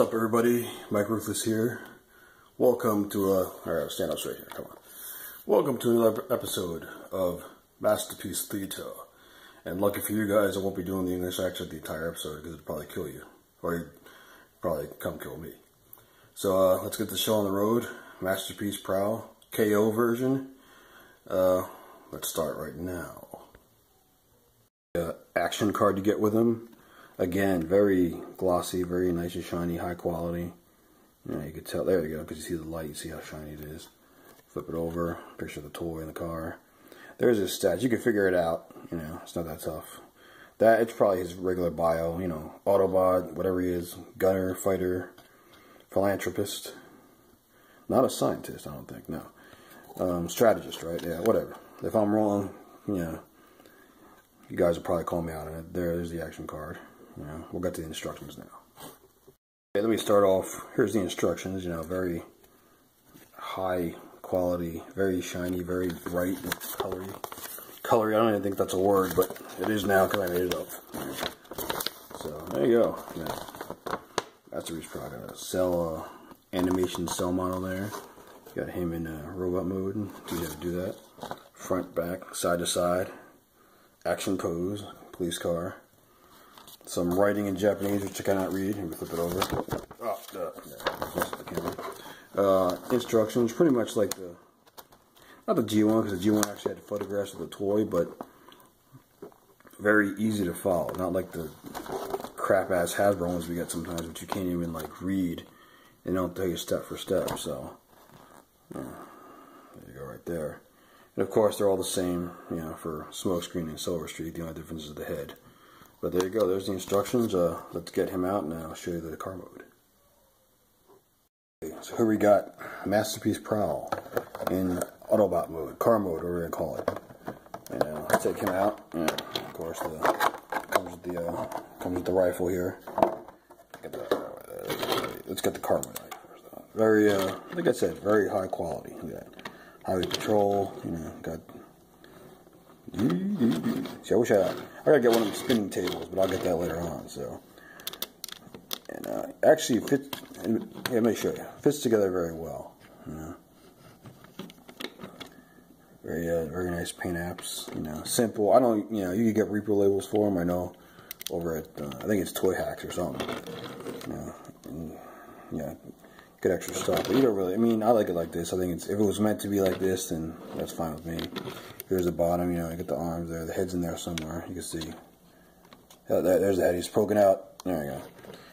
up, everybody? Mike Ruthless here. Welcome to, uh, alright, stand up straight here, come on. Welcome to another episode of Masterpiece Theater. And lucky for you guys, I won't be doing the English accent the entire episode because it'd probably kill you. Or you'd probably come kill me. So, uh, let's get the show on the road. Masterpiece Prowl, KO version. Uh, let's start right now. Uh, action card to get with them. Again, very glossy, very nice and shiny, high quality. You know, you can tell, there you go, because you see the light, you see how shiny it is. Flip it over, picture the toy in the car. There's his stats. You can figure it out. You know, it's not that tough. That, it's probably his regular bio, you know, Autobot, whatever he is, gunner, fighter, philanthropist. Not a scientist, I don't think, no. Um, strategist, right? Yeah, whatever. If I'm wrong, you know, you guys will probably call me out on it. There there's the action card. We'll get to the instructions now. Okay, let me start off. Here's the instructions. You know, very high quality, very shiny, very bright and colory. Colory, I don't even think that's a word, but it is now because I made it up. So, there you go. That's what he's probably got a cell uh, animation cell model there. Got him in uh, robot mode. Do you have to do that? Front, back, side to side. Action pose. Police car some writing in Japanese, which I cannot read. Let me flip it over. Oh, uh, instructions, pretty much like the, not the G1, because the G1 actually had photographs of the toy, but very easy to follow. Not like the crap ass Hasbro ones we get sometimes, which you can't even like read. They don't tell you step for step, so yeah, there you go right there. And of course, they're all the same, you know, for Smokescreen and Silver Streak. The only difference is the head. But there you go. There's the instructions. Uh, let's get him out and I'll show you the car mode. Okay, so here we got Masterpiece Prowl in Autobot mode, car mode, whatever you call it. And uh, let's take him out. Yeah, of course, the comes with the uh, comes with the rifle here. Get the, let's get the car mode. Very, uh, like I said, very high quality. Yeah. Highway patrol. You know, got See, I wish I, I gotta get one of them spinning tables, but I'll get that later on. So, and uh, actually fits. Yeah, let me show you. Fits together very well. You know. Very, uh, very nice paint apps. You know, simple. I don't. You know, you can get Reprolabels for them. I know. Over at, uh, I think it's Toyhax or something. You know, and, yeah, good extra stuff. But you don't really. I mean, I like it like this. I think it's if it was meant to be like this, then that's fine with me. Here's the bottom, you know, you get the arms there, the head's in there somewhere, you can see. Yeah, there's the head, he's poking out, there you go.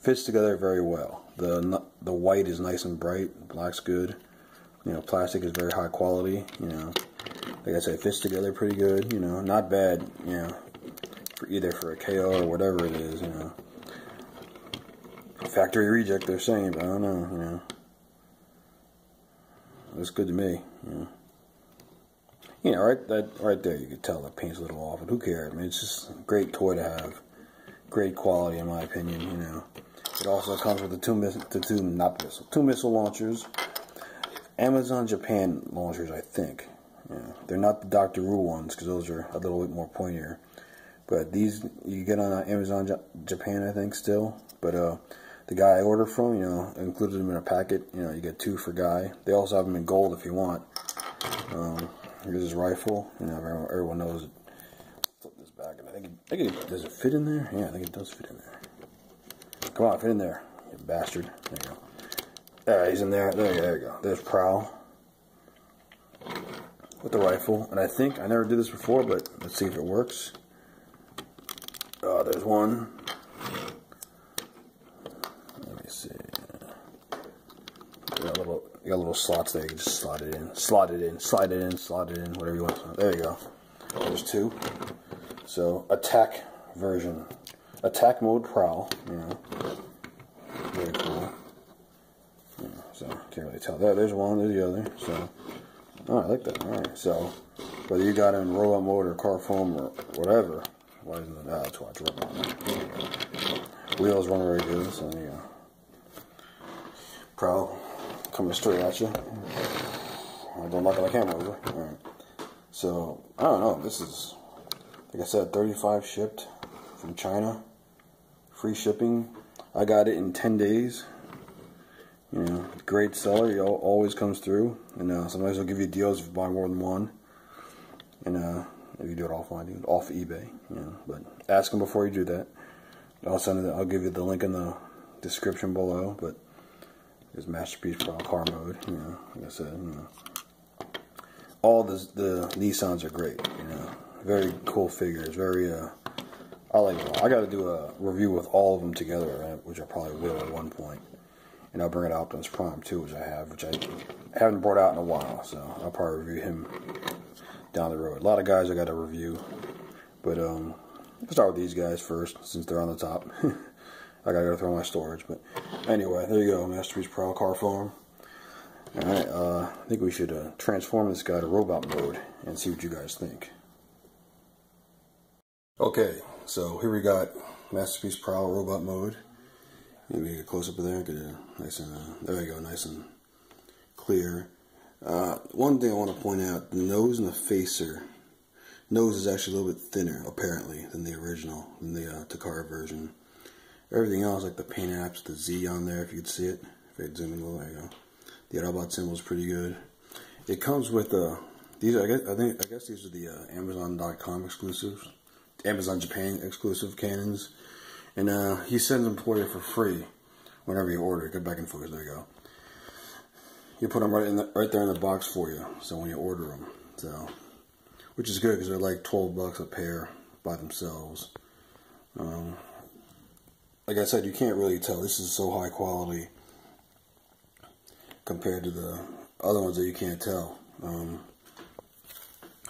Fits together very well. The the white is nice and bright, black's good. You know, plastic is very high quality, you know. Like I said, fits together pretty good, you know, not bad, you know, for either for a KO or whatever it is, you know. Factory reject, they're saying, but I don't know, you know. Looks good to me, you know you know, right that right there, you could tell the paint's a little off, but who cares? I mean, it's just a great toy to have, great quality in my opinion. You know, it also comes with the two the two not missile, two missile launchers, Amazon Japan launchers, I think. Yeah, they're not the Doctor Wu ones because those are a little bit more pointier. But these you get on Amazon Japan, I think, still. But uh, the guy I ordered from, you know, included them in a packet. You know, you get two for guy. They also have them in gold if you want. Um, Here's his rifle. You know, everyone knows it. Flip this back. And I think, it, I think it, does it fit in there? Yeah, I think it does fit in there. Come on, fit in there, you bastard. There you go. Alright, he's in there. There, there you go. There's Prowl. With the rifle. And I think, I never did this before, but let's see if it works. Oh, there's one. See. Got a little you got little slots there. You can just slot it in, slot it in, slide it in, slide it in, whatever you want. There you go. There's two. So attack version, attack mode prowl. You know, very cool. Yeah, so can't really tell. There, there's one. There's the other. So, oh, I like that. All right. So whether you got in robot mode or car foam or whatever, why isn't it? Ah, that's why it's robot. Wheels run very good. So there you go. Prowl coming straight at you. I don't knock the camera over. So, I don't know. This is, like I said, 35 shipped from China. Free shipping. I got it in 10 days. You know, great seller. He always comes through. And uh, sometimes he'll give you deals if you buy more than one. And uh, if you do it offline, it off eBay. You know, but ask him before you do that. I'll send it. I'll give you the link in the description below. But there's Masterpiece Prowl car mode. You know, like I said, you know, all the the Nissans are great. You know, very cool figures. Very uh, I like them. all. I got to do a review with all of them together, which I probably will at one point. And I'll bring it Optimus Prime too, which I have, which I haven't brought out in a while. So I'll probably review him down the road. A lot of guys I got to review, but um, I'll start with these guys first since they're on the top. I gotta go through my storage, but anyway, there you go, Masterpiece Prowl Car Farm. Alright, uh, I think we should uh, transform this guy to robot mode and see what you guys think. Okay, so here we got Masterpiece Prowl robot mode. Maybe get a close up of there, get it nice and, uh, there you go, nice and clear. Uh, one thing I want to point out, the nose and the facer, nose is actually a little bit thinner, apparently, than the original, than the uh, Takara version. Everything else, like the paint apps, the Z on there, if you could see it, if I zoom in a little, there you go. The Autobot symbol is pretty good. It comes with, uh, these, I guess, I think, I guess these are the uh, Amazon.com exclusives. Amazon Japan exclusive cannons. And uh, he sends them for you for free whenever you order. Get back in focus. There you go. You put them right in the, right there in the box for you. So when you order them, so which is good because they're like 12 bucks a pair by themselves. Um, like I said, you can't really tell. This is so high quality compared to the other ones that you can't tell. Um,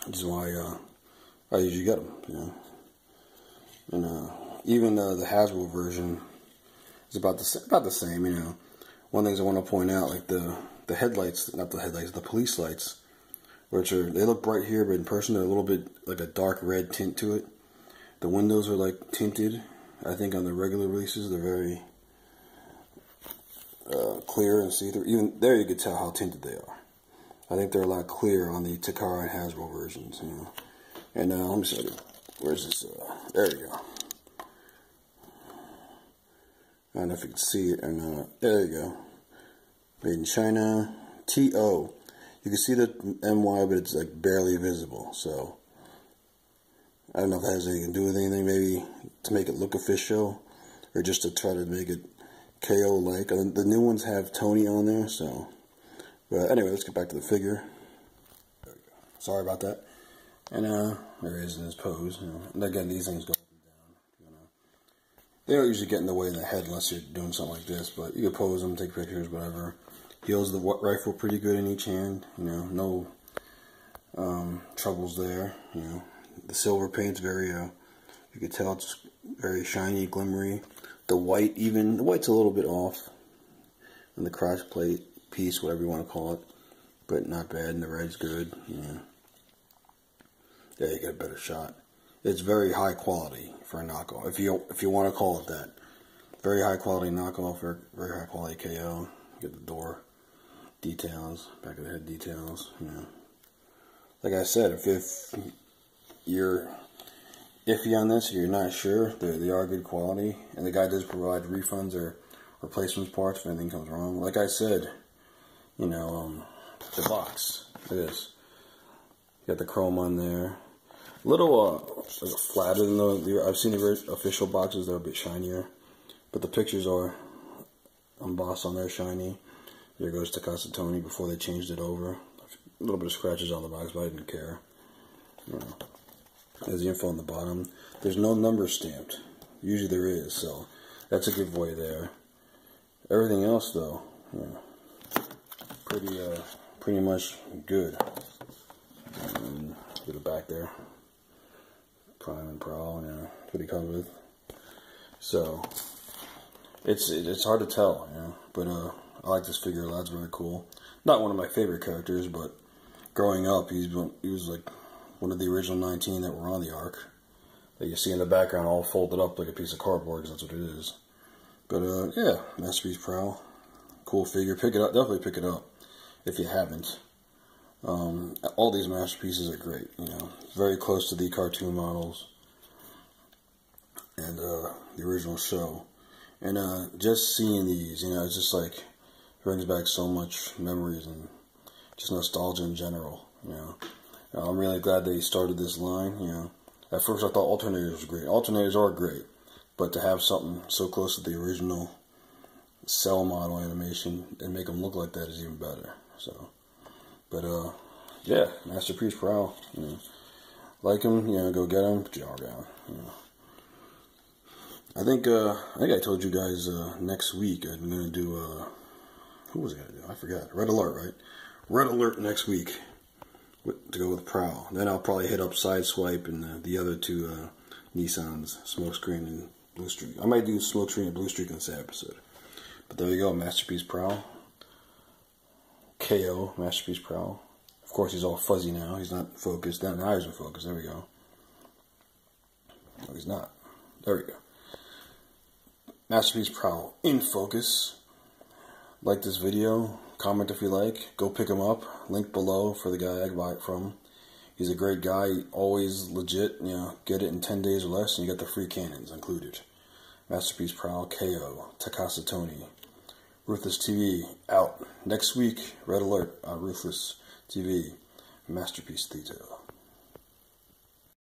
which is why uh, I usually get them. You know. And uh, even the Hasbro version is about the about the same. You know, one thing I want to point out, like the the headlights, not the headlights, the police lights, which are they look bright here, but in person they're a little bit like a dark red tint to it. The windows are like tinted. I think on the regular releases they're very uh, clear and see through. Even there, you could tell how tinted they are. I think they're a lot clearer on the Takara and Hasbro versions. You know, and uh, let me you. Where's this? Uh, there you go. I don't know if you can see it or not. There you go. Made in China. T-O. You can see the MY, but it's like barely visible. So, I don't know if that has anything to do with anything. Maybe to make it look official. Or just to try to make it KO-like. The new ones have Tomy on there, so. But anyway, let's get back to the figure. Sorry about that. And uh, there he is in his pose. You know. And again, these things go up and down. You know. They don't usually get in the way of the head unless you're doing something like this. But you can pose them, take pictures, whatever. He holds the rifle pretty good in each hand. You know, no um, troubles there. You know, the silver paint's very. Uh, you can tell it's very shiny, glimmery. The white, even the white's a little bit off, and the cross plate piece, whatever you want to call it, but not bad. And the red's good. Yeah. There you get a better shot. It's very high quality for a knockoff, if you if you want to call it that. Very high quality knockoff, very, very high quality KO. Get the door details, back of the head details. You know, like I said, if if you're iffy on this, you're not sure, they, they are good quality, and the guy does provide refunds or replacement parts if anything comes wrong. Like I said, you know, um, the box. Look at this. Got the chrome on there A little uh, flatter than the, the I've seen the official boxes. They're a bit shinier, but the pictures are embossed on there shiny. There goes Takara Tomy before they changed it over. A little bit of scratches on the box, but I didn't care. You know. There's the info on the bottom. There's no number stamped. Usually there is, so that's a giveaway there. Everything else, though, yeah, pretty, uh, pretty much good. And get it back there prime and pro, you know, that's what he comes with. So it's it's hard to tell, you know. But uh, I like this figure a lot. It's really cool. Not one of my favorite characters, but growing up, he's been, he was like one of the original 19 that were on the Ark. That you see in the background, all folded up like a piece of cardboard, because that's what it is. But uh, yeah, Masterpiece Prowl, cool figure. Pick it up. Definitely pick it up if you haven't. Um, all these masterpieces are great, you know, very close to the cartoon models and uh, the original show. And uh, just seeing these, you know, it's just like brings back so much memories and just nostalgia in general. You know, I'm really glad they started this line. You know, at first I thought alternators were great. Alternators are great, but to have something so close to the original cell model animation and make them look like that is even better. So, but uh, yeah, Masterpiece Prowl. You know, like him, you know, go get him, jar down. You know. I think uh, I think I told you guys uh, next week I'm gonna do uh, who was I gonna do? I forgot. Red Alert, right? Red Alert next week to go with Prowl. Then I'll probably hit up Sideswipe and uh, the other two uh, Nissans, Smokescreen and Blue Streak. I might do Smokescreen and Blue Streak in this episode. But there you go, Masterpiece Prowl. KO, Masterpiece Prowl. Of course, he's all fuzzy now. He's not focused. Now he's in focus. There we go. No, he's not. There we go. Masterpiece Prowl in focus. Like this video, comment if you like. Go pick him up. Link below for the guy I buy it from. He's a great guy, always legit. You know, get it in 10 days or less, and you get the free cannons included. Masterpiece Prowl, KO, Takara Tomy. Ruthless TV out next week. Red alert on Ruthless TV. Masterpiece Theater.